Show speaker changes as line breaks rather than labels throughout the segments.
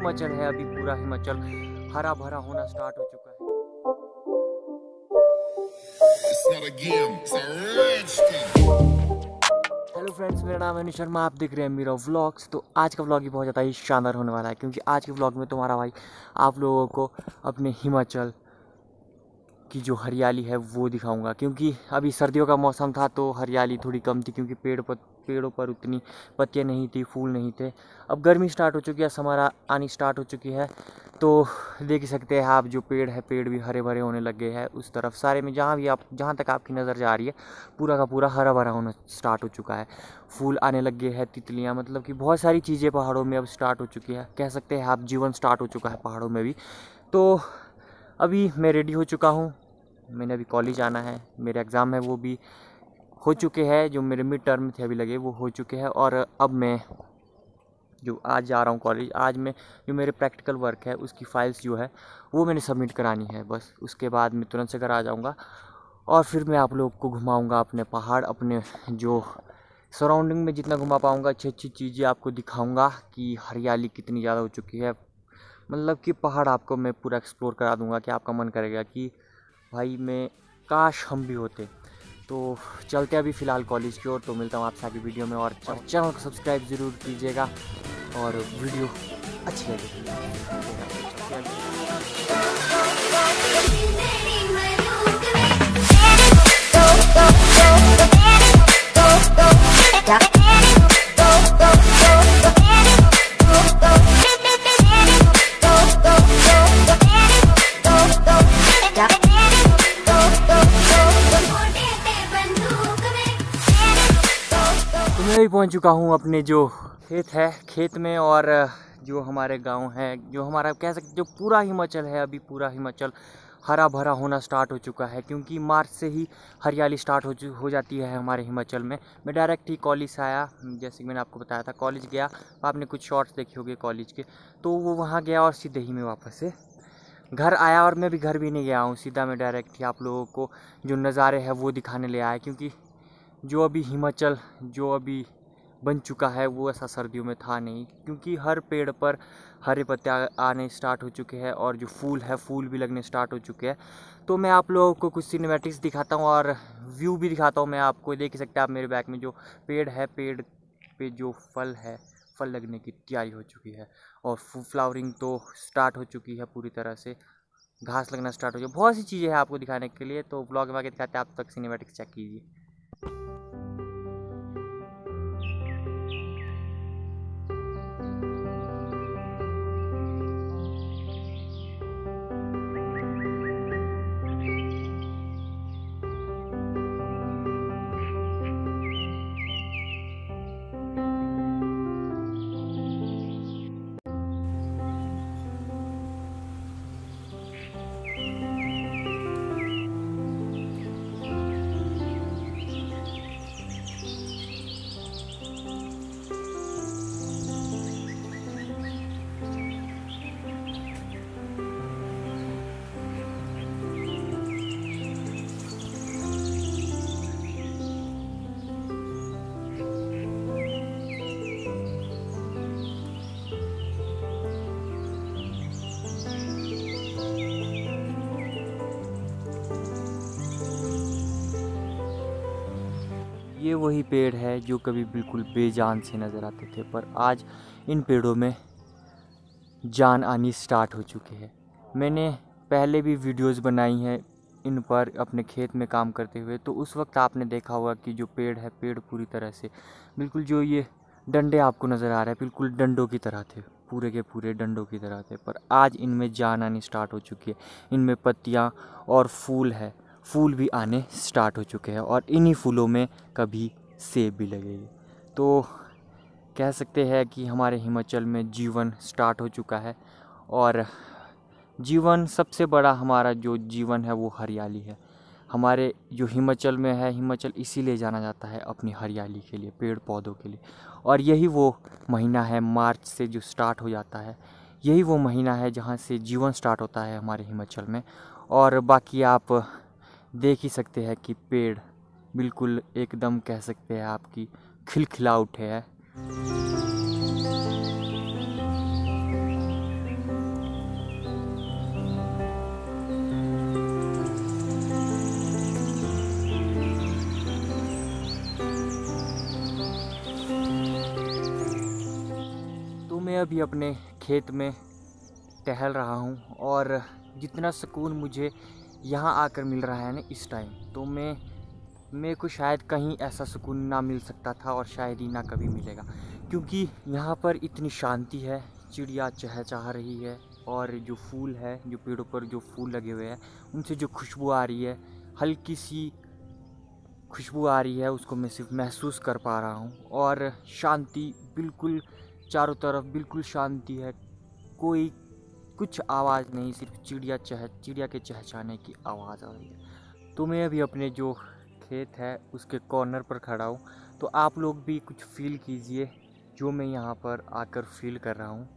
हिमाचल है अभी पूरा हिमाचल। हरा भरा होना स्टार्ट हो चुका है. हेलो फ्रेंड्स मेरा नाम है अनु शर्मा आप देख रहे हैं मेरा व्लॉग्स तो आज का व्लॉग ही बहुत ज़्यादा ही शानदार होने वाला है क्योंकि आज के व्लॉग में तुम्हारा भाई आप लोगों को अपने हिमाचल की जो हरियाली है वो दिखाऊँगा। क्योंकि अभी सर्दियों का मौसम था तो हरियाली थोड़ी कम थी क्योंकि पेड़ पेड़ों पर उतनी पत्तियाँ नहीं थी, फूल नहीं थे। अब गर्मी स्टार्ट हो चुकी है समर आनी स्टार्ट हो चुकी है। तो देख सकते हैं आप, जो पेड़ है, पेड़ भी हरे भरे होने लग गए हैं उस तरफ़। सारे में जहाँ भी आप, जहाँ तक आपकी नज़र जा रही है, पूरा का पूरा हरा भरा होना स्टार्ट हो चुका है। फूल आने लग गए हैं, तितलियाँ मतलब कि बहुत सारी चीज़ें पहाड़ों में अब स्टार्ट हो चुकी है। कह सकते हैं आप, जीवन स्टार्ट हो चुका है पहाड़ों में भी। तो अभी मैं रेडी हो चुका हूँ। मैंने अभी कॉलेज आना है, मेरे एग्ज़ाम है वो भी। हो चुके हैं, जो मेरे मिड टर्म थे अभी लगे, वो हो चुके हैं और अब मैं जो आज जा रहा हूँ कॉलेज आज मैं जो मेरे प्रैक्टिकल वर्क है, उसकी फाइल्स जो है, वो मैंने सबमिट करानी है, बस। उसके बाद मैं तुरंत से घर आ जाऊँगा और फिर मैं आप लोग को घुमाऊँगा अपने पहाड़, अपने जो सराउंडिंग में जितना घुमा पाऊँगा, अच्छी अच्छी चीज़ें आपको दिखाऊँगा कि हरियाली कितनी ज़्यादा हो चुकी है। मतलब कि पहाड़ आपको मैं पूरा एक्सप्लोर करा दूँगा कि आपका मन करेगा कि, भाई मैं, काश हम भी होते। तो चलते अभी फ़िलहाल कॉलेज की ओर तो मिलता हूँ आपसे आगे वीडियो में और चैनल को सब्सक्राइब ज़रूर कीजिएगा और वीडियो अच्छी लगेगी तो मैं भी पहुँच चुका हूँ अपने जो खेत है, खेत में और जो हमारे गाँव है, जो हमारा कह सकते जो पूरा हिमाचल है, अभी पूरा हिमाचल हरा भरा होना स्टार्ट हो चुका है, क्योंकि मार्च से ही हरियाली स्टार्ट हो हो जाती है हमारे हिमाचल में। मैं डायरेक्ट ही कॉलेज आया, जैसे कि मैंने आपको बताया था कॉलेज गया, आपने कुछ शॉर्ट्स देखे होंगे कॉलेज के तो वो वहाँ गया और सीधे ही मैं वापस से घर आया और मैं भी घर भी नहीं गया हूँ, सीधा मैं डायरेक्ट ही आप लोगों को जो नज़ारे हैं वो दिखाने ले आया, क्योंकि जो अभी हिमाचल, जो अभी बन चुका है, वो ऐसा सर्दियों में था नहीं। क्योंकि हर पेड़ पर हरे पत्ते आने स्टार्ट हो चुके हैं और जो फूल है, फूल भी लगने स्टार्ट हो चुके हैं। तो मैं आप लोगों को कुछ सिनेमेटिक्स दिखाता हूँ और व्यू भी दिखाता हूँ मैं आपको। देख सकते हैं आप मेरे बैक में जो पेड़ है, पेड़ पे जो फल है, फल लगने की तैयारी हो चुकी है। और फ्लावरिंग तो स्टार्ट हो चुकी है पूरी तरह से। घास लगना स्टार्ट हो है बहुत सी चीज़ें हैं आपको दिखाने के लिए तो ब्लॉग में आगे दिखाते हैं। आप तक सिनेमेटिक्स चेक कीजिए। ये वही पेड़ है जो कभी बिल्कुल बेजान से नज़र आते थे, पर आज इन पेड़ों में जान आनी स्टार्ट हो चुकी है। मैंने पहले भी वीडियोस बनाई हैं इन पर अपने खेत में काम करते हुए तो उस वक्त आपने देखा होगा कि जो पेड़ है, पेड़ पूरी तरह से, बिल्कुल जो ये डंडे आपको नज़र आ रहे हैं, बिल्कुल डंडों की तरह थे, पूरे के पूरे डंडों की तरह थे, पर आज इनमें जान आनी स्टार्ट हो चुकी है। इनमें पत्तियाँ और फूल है। फूल भी आने स्टार्ट हो चुके हैं और इन्हीं फूलों में कभी सेब भी लगेगी। तो कह सकते हैं कि हमारे हिमाचल में जीवन स्टार्ट हो चुका है और जीवन सबसे बड़ा हमारा जो जीवन है वो हरियाली है। हमारे जो हिमाचल में है, हिमाचल इसीलिए जाना जाता है अपनी हरियाली के लिए पेड़ पौधों के लिए। और यही वो महीना है मार्च से जो स्टार्ट हो जाता है। यही वो महीना है जहाँ से जीवन स्टार्ट होता है हमारे हिमाचल में। और बाकी आप देख ही सकते हैं कि पेड़ बिल्कुल एकदम कह सकते हैं आपकी खिलखिला उठे है। तो मैं अभी अपने खेत में टहल रहा हूँ और जितना सुकून मुझे यहाँ आकर मिल रहा है ना इस टाइम तो मैं, मेरे को शायद कहीं ऐसा सुकून ना मिल सकता था और शायद ही ना कभी मिलेगा। क्योंकि यहाँ पर इतनी शांति है, चिड़िया चहचहा रही है और जो फूल है, जो पेड़ों पर जो फूल लगे हुए हैं, उनसे जो खुशबू आ रही है, हल्की सी खुशबू आ रही है, उसको मैं सिर्फ़ महसूस कर पा रहा हूँ। और शांति बिल्कुल चारों तरफ़ बिल्कुल शांति है। कोई कुछ आवाज़ नहीं, सिर्फ़ चिड़िया चह, चिड़िया के चहचाने की आवाज़ आ रही है। तो मैं अभी अपने जो खेत है, उसके कॉर्नर पर खड़ा हूँ। तो आप लोग भी कुछ फील कीजिए, जो मैं यहाँ पर आकर फील कर रहा हूँ।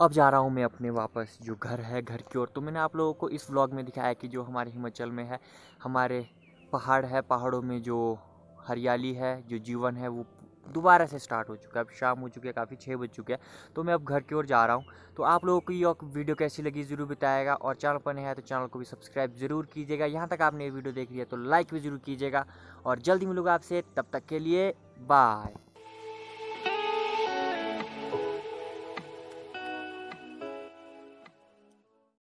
अब जा रहा हूँ मैं अपने वापस जो घर है, घर की ओर। तो मैंने आप लोगों को इस व्लॉग में दिखाया कि जो हमारे हिमाचल में है, हमारे पहाड़ है, पहाड़ों में जो हरियाली है, जो जीवन है, वो दोबारा से स्टार्ट हो चुका है। अब शाम हो चुकी है, काफ़ी छः बज चुके हैं तो मैं अब घर की ओर जा रहा हूँ। तो आप लोगों को ये वीडियो कैसी लगी ज़रूर बताएगा और चैनल पर नहीं है तो चैनल को भी सब्सक्राइब ज़रूर कीजिएगा। यहाँ तक आपने ये वीडियो देख लिया तो लाइक भी ज़रूर कीजिएगा और जल्दी मिलूँगा आपसे, तब तक के लिए बाय।